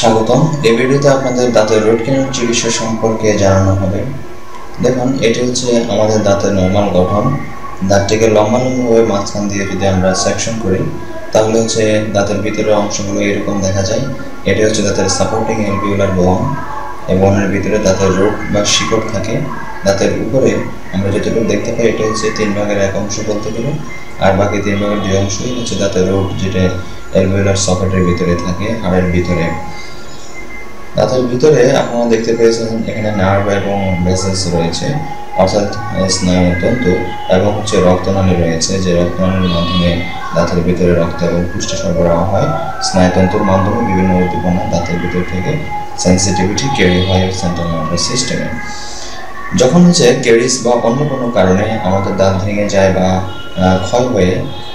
স্বাগতম। এই ভিডিওতে আপনাদের দাঁতের রুট ক্যানাল চিকিৎসা সম্পর্কে জানানো হবে। দেখুন, এটি হচ্ছে আমাদের দাঁতের নর্মাল গঠন। দাঁতটিকে লম্বা লম্বাভাবে মাঝখান দিয়ে যদি আমরা সেকশন করি, তাহলে হচ্ছে দাঁতের ভিতরের অংশগুলো এরকম দেখা যায়। এটি হচ্ছে দাঁতের সাপোর্টিং এলভিউলার বোন এবং এর ভিতরে দাঁতের রুট বা শিকড় থাকে। দাঁতের উপরে আমরা যতটুকু দেখতে পাই, এটা হচ্ছে তিন ভাগের এক অংশ বলতে গেলে। আর বাকি তিন ভাগের দুই অংশই হচ্ছে দাঁতের রুট যেটা এলভিউলার সকেটের ভিতরে থাকে, হাড়ের ভিতরে। দাঁতের ভিতরে আপনারা দেখতে পেয়েছেন এখানে নার্ভ এবং ভেসেলস রয়েছে, অর্থাৎ স্নায়ুতন্তু এবং হচ্ছে রক্তনালী রয়েছে, যে রক্তনালীর মাধ্যমে দাঁতের ভিতরে রক্ত এবং পুষ্টি সরবরাহ হয়। স্নায়ুতন্তুর মাধ্যমে বিভিন্ন উদ্দীপনা দাঁতের ভিতর থেকে সেন্সিটিভিটি ক্যারি হয় সেন্ট্রাল নার্ভাস সিস্টেমে যখন হচ্ছে কেরিস বা অন্য কোনো কারণে আমাদের দাঁত ভেঙে যায় বা ক্ষয় হয়ে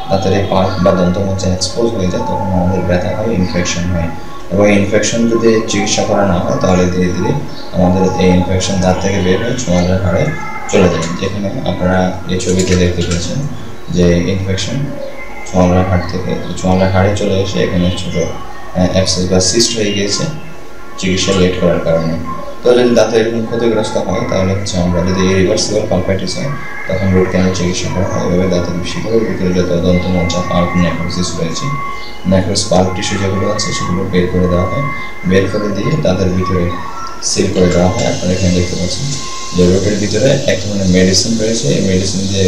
দাঁতের পার্ক বা দন্তমজ্জা এক্সপোজ হয়ে যায়, তখন আমাদের ব্যথা হয় ইনফেকশন হয়। এবং ইনফেকশন যদি চিকিৎসা করা না হয়, তাহলে ধীরে ধীরে আমাদের এই ইনফেকশন দাঁত থেকে বের হয়ে চোয়ালের হাড়ে চলে যায়। যেখানে আপনারা এই ছবিতে দেখতে পেয়েছেন যে ইনফেকশন ছোঁয়ালার হাড় থেকে ছোঁয়ালার হাড়ে চলে এসে এখানে ছোটো অ্যাক্সেস বা সিস্ট হয়ে গিয়েছে, চিকিৎসা লেট করার কারণে। যদি দাঁতে এরকম ক্ষতিগ্রস্ত হয়, তাহলে হচ্ছে আমরা যদি রিভার্সিবল পালপাইটিস হয়, তখন রুট ক্যানাল চিকিৎসা করা হয়। এভাবে দাঁতের শিকড়ের ভিতরে যত দন্তমজ্জা পাল্প নেক্রোসিস রয়েছে নেক্রোস পাল্প টিস্যু যেগুলো আছে, সেগুলো বের করে দেওয়া হয়। বের করে দিয়ে দাঁতের ভিতরে সিল করে দেওয়া হয়। আপনারা এখানে দেখতে পাচ্ছেন যে রুটের ভিতরে এক ধরনের মেডিসিন রয়েছে। এই মেডিসিন যে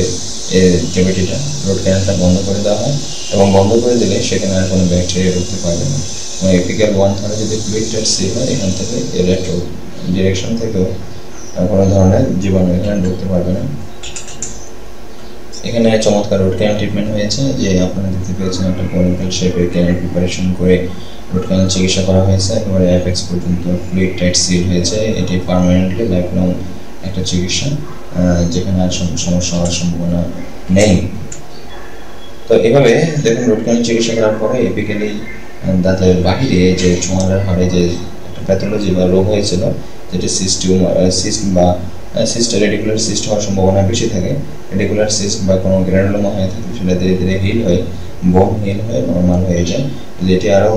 ক্যাভিটিটা রুট ক্যানালটা বন্ধ করে দেওয়া হয় এবং বন্ধ করে দিলে সেখানে আর কোনো ব্যাকটেরিয়া ঢুকতে পারবে না। এপিক্যাল ওয়ান ধরে যদি কুইকটেড সিল হয়, এখান থেকে ইলেকট্রো ডিরেকশন থেকেও কোনো ধরনের জীবাণু এখানে ঢুকতে পারবে না। এখানে চমৎকার রুট ক্যানাল ট্রিটমেন্ট হয়েছে, যে আপনারা দেখতে পেয়েছেন একটা কনিক্যাল শেপের ক্যানাল প্রিপারেশন করে রুট ক্যানাল চিকিৎসা করা হয়েছে। একেবারে অ্যাপেক্স পর্যন্ত ফ্লুইড টাইট সিল হয়েছে। এটি পারমানেন্টলি লাইফ লং একটা চিকিৎসা যেখানে আর সমস্যা হওয়ার সম্ভাবনা নেই। তো এভাবে দেখুন রুট ক্যানাল চিকিৎসা করার পরে এপিক্যালি দাঁতের বাহিরে যে চোয়ালের হাড়ে যে প্যাথোলজি বা রোগ হয়েছিল, যেটি সিস্ট সিস্ট বা সিস্ট রেডিকুলার সিস্ট হওয়ার সম্ভাবনা বেশি থাকে রেডিকুলার সিস্ট বা কোনো গ্র্যানুলোমা হয়ে থাকে, সেটা ধীরে ধীরে হিল হয়ে বোন হিল হয়ে নর্মাল হয়ে যায়। যদি এটি আরও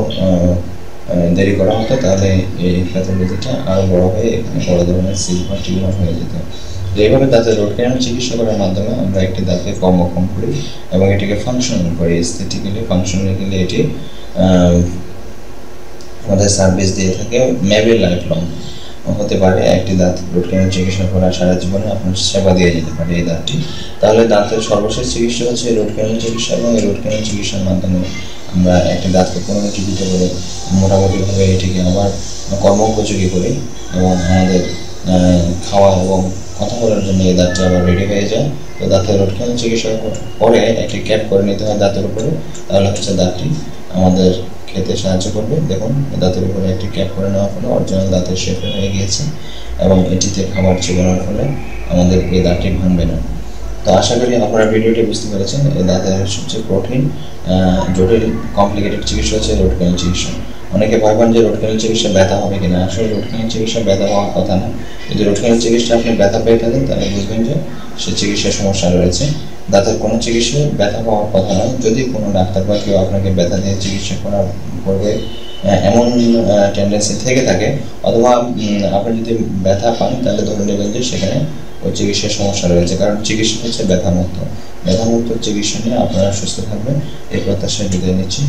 দেরি করা হতো, তাহলে এই প্যাথোলজিটা আরও বড় হয়ে এখানে বড় ধরনের সিস্ট বা টিউমার হয়ে যেত। এইভাবে দাঁতের রোড ক্যানাল চিকিৎসা করার মাধ্যমে আমরা একটি দাঁতকে কর্মক্ষম করি এবং এটিকে ফাংশনাল করি। স্থেটিক্যালি ফাংশনালি এটি আমাদের সার্ভিস দিয়ে থাকে মেবি লাইফ লং হতে পারে একটি দাঁত রুট ক্যানাল চিকিৎসা করা সারা জীবনে আপনার সেবা দিয়ে যেতে পারে এই দাঁতটি। তাহলে দাঁতের সর্বশেষ চিকিৎসা হচ্ছে রুট ক্যানাল চিকিৎসা এবং এই রুট চিকিৎসার মাধ্যমে আমরা একটি দাঁতকে পুনরুজ্জীবিত করে মোটামুটিভাবে এটিকে আবার কর্মোপযোগী করি এবং আমাদের খাওয়া এবং কথা বলার জন্য এই দাঁতটি আবার রেডি হয়ে যায়। তো দাঁতের রুট ক্যানাল চিকিৎসা পরে একটি ক্যাপ করে নিতে হয় দাঁতের উপরে, তাহলে হচ্ছে দাঁতটি আমাদের খেতে সাহায্য করবে। দেখুন, দাঁতের উপরে একটি ক্যাপ করে নেওয়ার ফলে অরিজিনাল দাঁতের শেপে হয়ে গিয়েছে এবং এটিতে খাবার চিবানোর ফলে আমাদের এই দাঁতটি ভাঙবে না। তো আশা করি আপনারা ভিডিওটি বুঝতে পেরেছেন এই দাঁতের সবচেয়ে কঠিন জটিল কমপ্লিকেটেড চিকিৎসা হচ্ছে রোড ক্যানেল চিকিৎসা। অনেকে ভাবেন যে রোড চিকিৎসা ব্যথা হবে কিনা। আসলে রোড চিকিৎসা ব্যথা হওয়ার কথা না। যদি রোড চিকিৎসা আপনি ব্যথা পেয়ে থাকেন, তাহলে বুঝবেন যে সে চিকিৎসার সমস্যা রয়েছে। দাঁতের কোনো চিকিৎসায় ব্যথা পাওয়ার কথা নয়। যদি কোনো ডাক্তার বা কেউ আপনাকে ব্যথা দিয়ে চিকিৎসা করার, করবে এমন টেন্ডেন্সি থেকে থাকে, অথবা আপনি যদি ব্যথা পান, তাহলে ধরে নেবেন যে সেখানে ওই চিকিৎসার সমস্যা রয়েছে। কারণ চিকিৎসা হচ্ছে ব্যথামুক্ত। ব্যথামুক্ত চিকিৎসা নিয়ে আপনারা সুস্থ থাকবেন, এই প্রত্যাশায় বিদায় নিচ্ছি।